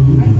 Thank you.